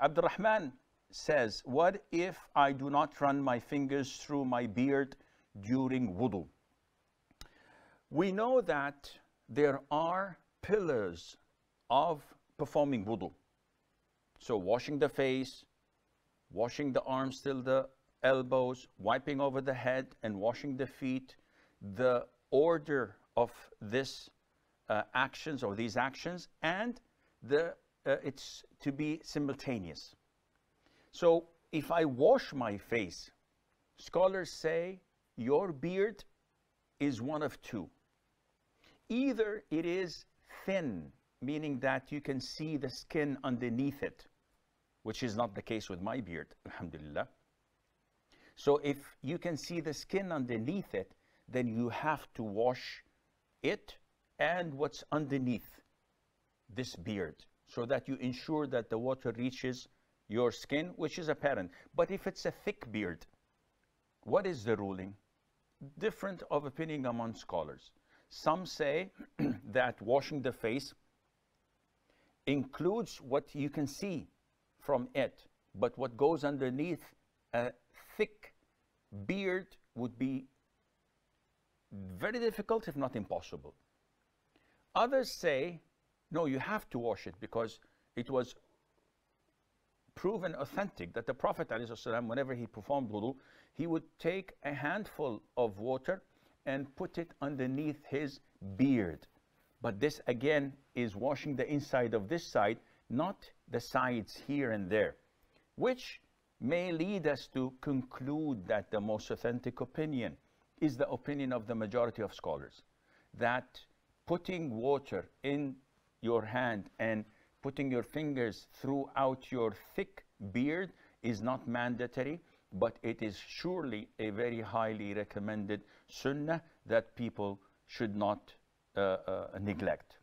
Abdurrahman says, What if I do not run my fingers through my beard during wudu? We know that there are pillars of performing wudu. So, washing the face, washing the arms till the elbows, wiping over the head, and washing the feet. The order of this uh, actions or these actions, and the uh, it's to be simultaneous. So, if I wash my face, scholars say your beard is one of two. Either it is thin, meaning that you can see the skin underneath it, which is not the case with my beard, alhamdulillah. So if you can see the skin underneath it, then you have to wash it and what's underneath this beard so that you ensure that the water reaches your skin, which is apparent. But if it's a thick beard, what is the ruling? Different of opinion among scholars. Some say that washing the face includes what you can see from it, but what goes underneath a thick beard would be very difficult, if not impossible. Others say, no, you have to wash it because it was proven authentic that the Prophet, ﷺ, whenever he performed wudu, he would take a handful of water and put it underneath his beard. But this again is washing the inside of this side, not the sides here and there, which may lead us to conclude that the most authentic opinion is the opinion of the majority of scholars that putting water in your hand and putting your fingers throughout your thick beard is not mandatory, but it is surely a very highly recommended sunnah that people should not uh, uh, neglect.